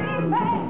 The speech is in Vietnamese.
Amen.